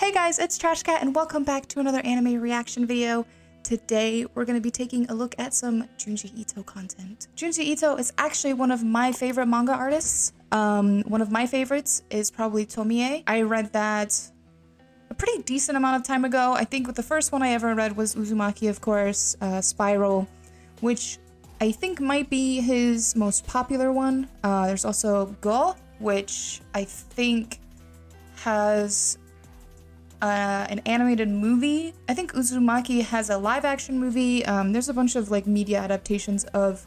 Hey guys, it's TrashKat and welcome back to another anime reaction video. Today we're going to be taking a look at some Junji Ito content. Junji Ito is actually one of my favorite manga artists. Um, one of my favorites is probably Tomie. I read that a pretty decent amount of time ago. I think the first one I ever read was Uzumaki, of course, uh, Spiral, which I think might be his most popular one. Uh, there's also Gyo, which I think has uh, an animated movie. I think Uzumaki has a live action movie. Um, there's a bunch of like media adaptations of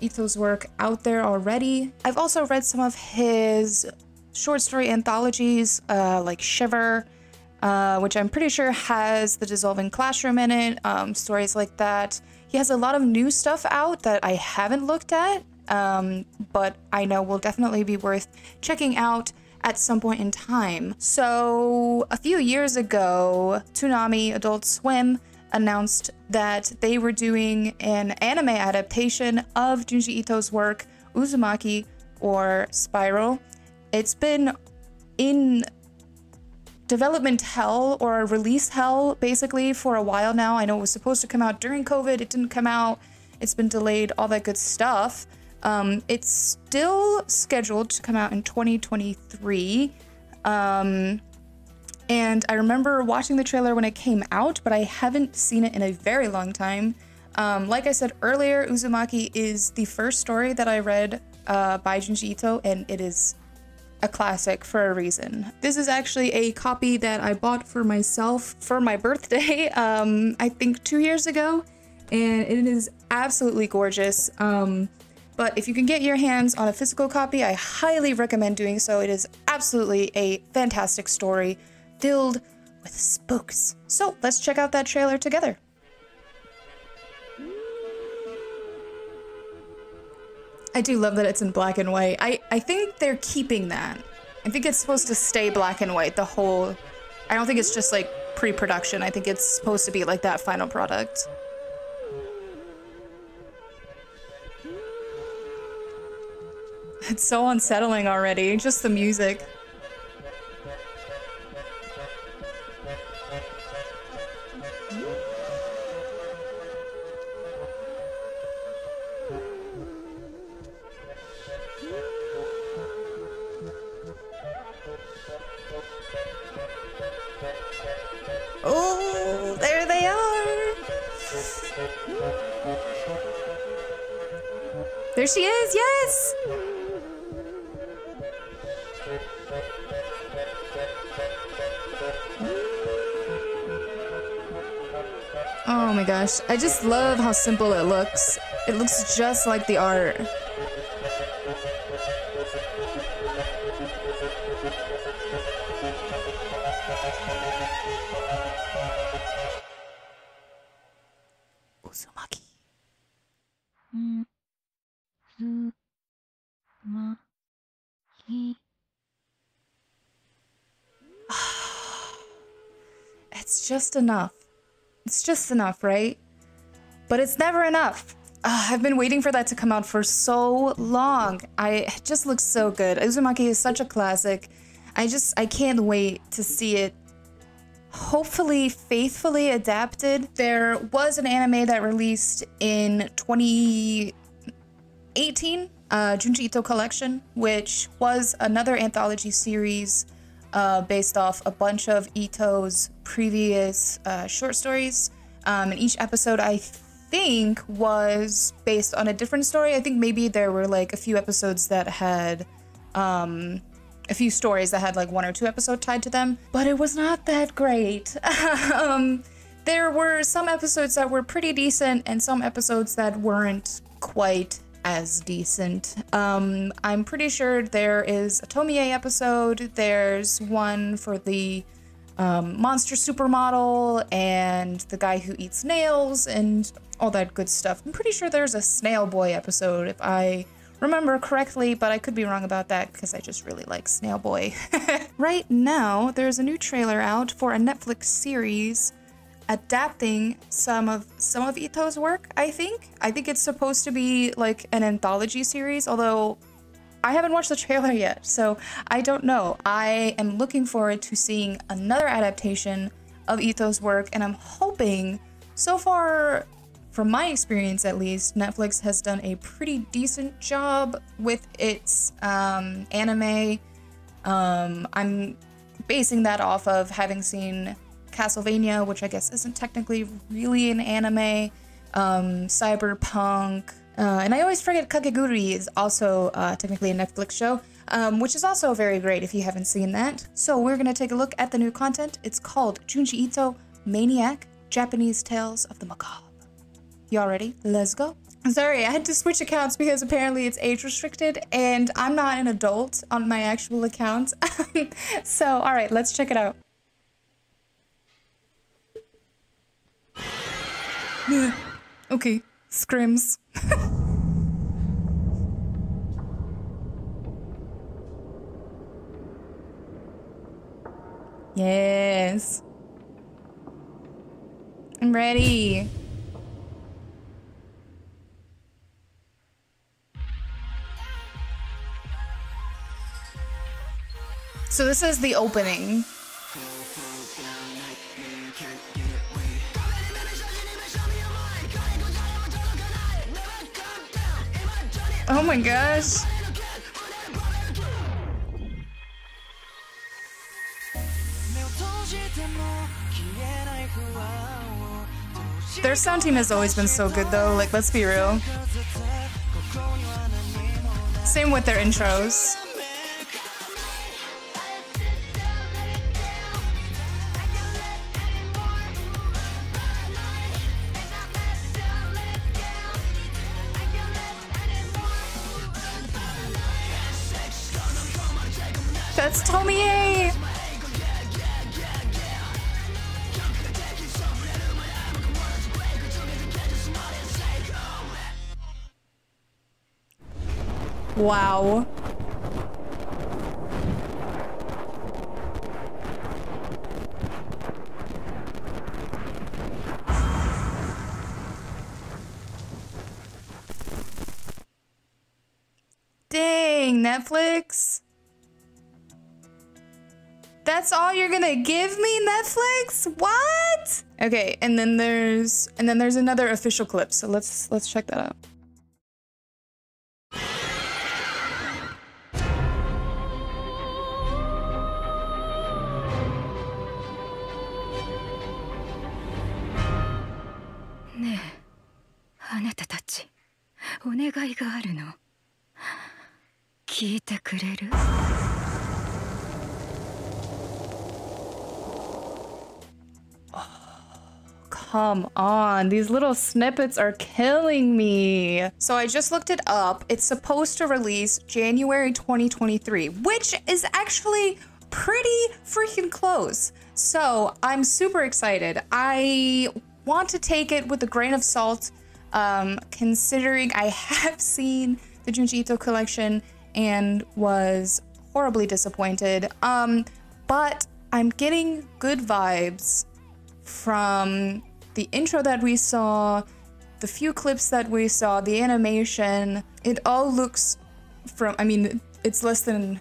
Ito's work out there already. I've also read some of his short story anthologies, uh, like Shiver, uh, which I'm pretty sure has the dissolving classroom in it, um, stories like that. He has a lot of new stuff out that I haven't looked at, um, but I know will definitely be worth checking out at some point in time. So, a few years ago, Toonami Adult Swim announced that they were doing an anime adaptation of Junji Ito's work, Uzumaki or Spiral. It's been in development hell or release hell basically for a while now. I know it was supposed to come out during COVID, it didn't come out, it's been delayed, all that good stuff. Um, it's still scheduled to come out in 2023. Um, and I remember watching the trailer when it came out, but I haven't seen it in a very long time. Um, like I said earlier, Uzumaki is the first story that I read uh, by Junji Ito, and it is a classic for a reason. This is actually a copy that I bought for myself for my birthday, um, I think two years ago, and it is absolutely gorgeous. Um, but if you can get your hands on a physical copy, I highly recommend doing so. It is absolutely a fantastic story filled with spooks. So let's check out that trailer together. I do love that it's in black and white. I, I think they're keeping that. I think it's supposed to stay black and white the whole... I don't think it's just like pre-production. I think it's supposed to be like that final product. It's so unsettling already, just the music. Oh, there they are! There she is, yes! My gosh, I just love how simple it looks. It looks just like the art. Uzumaki. It's just enough. It's just enough, right? But it's never enough. I've been waiting for that to come out for so long. I it just looks so good. Uzumaki is such a classic. I just I can't wait to see it hopefully faithfully adapted. There was an anime that released in 2018, uh, Junji Ito Collection, which was another anthology series uh, based off a bunch of Ito's previous uh, short stories. Um, and each episode, I think, was based on a different story. I think maybe there were like a few episodes that had um, a few stories that had like one or two episodes tied to them, but it was not that great. um, there were some episodes that were pretty decent and some episodes that weren't quite as decent. Um, I'm pretty sure there is a Tomie episode, there's one for the um, monster supermodel and the guy who eats nails and all that good stuff. I'm pretty sure there's a Snail Boy episode if I remember correctly, but I could be wrong about that because I just really like Snail Boy. right now, there's a new trailer out for a Netflix series adapting some of some of Ito's work, I think. I think it's supposed to be like an anthology series, although I haven't watched the trailer yet, so I don't know. I am looking forward to seeing another adaptation of Ito's work, and I'm hoping, so far, from my experience at least, Netflix has done a pretty decent job with its um, anime. Um, I'm basing that off of having seen Castlevania, which I guess isn't technically really an anime, um, Cyberpunk, uh, and I always forget Kakegurui is also uh, technically a Netflix show, um, which is also very great if you haven't seen that. So we're gonna take a look at the new content. It's called Junji Ito Maniac Japanese Tales of the Macabre. Y'all ready? Let's go. Sorry, I had to switch accounts because apparently it's age restricted and I'm not an adult on my actual account. so, alright, let's check it out. okay, scrims. yes. I'm ready. So this is the opening. Oh my gosh. Their sound team has always been so good though, like let's be real. Same with their intros. That's Tomie! Wow. Dang, Netflix. That's all you're gonna give me, Netflix? What? Okay, and then there's and then there's another official clip. So let's let's check that out. 네, あなたたちお願いがあるの聞いてくれる Come on, these little snippets are killing me. So I just looked it up. It's supposed to release January 2023, which is actually pretty freaking close. So I'm super excited. I want to take it with a grain of salt, um, considering I have seen the Junji Ito collection and was horribly disappointed. Um, but I'm getting good vibes from the intro that we saw, the few clips that we saw, the animation. It all looks from, I mean, it's less than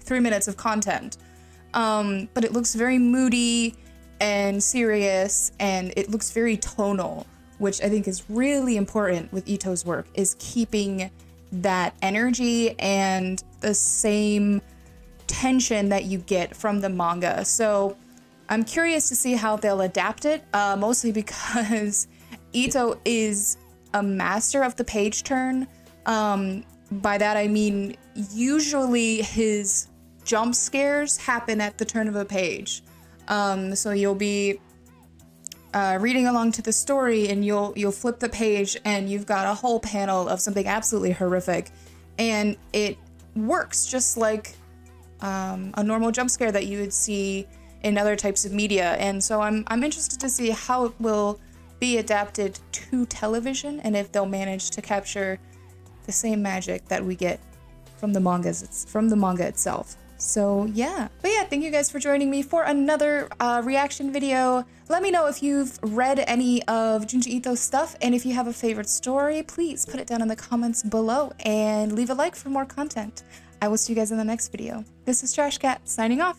three minutes of content, um, but it looks very moody and serious, and it looks very tonal, which I think is really important with Ito's work, is keeping that energy and the same tension that you get from the manga. So I'm curious to see how they'll adapt it, uh, mostly because Ito is a master of the page turn. Um, by that I mean, usually his jump scares happen at the turn of a page. Um, so you'll be uh, reading along to the story, and you'll you'll flip the page, and you've got a whole panel of something absolutely horrific, and it works just like um, a normal jump scare that you would see in other types of media. And so I'm I'm interested to see how it will be adapted to television, and if they'll manage to capture the same magic that we get from the mangas it's from the manga itself. So yeah, but yeah, thank you guys for joining me for another uh, reaction video. Let me know if you've read any of Junji Ito's stuff, and if you have a favorite story, please put it down in the comments below and leave a like for more content. I will see you guys in the next video. This is TrashKat signing off.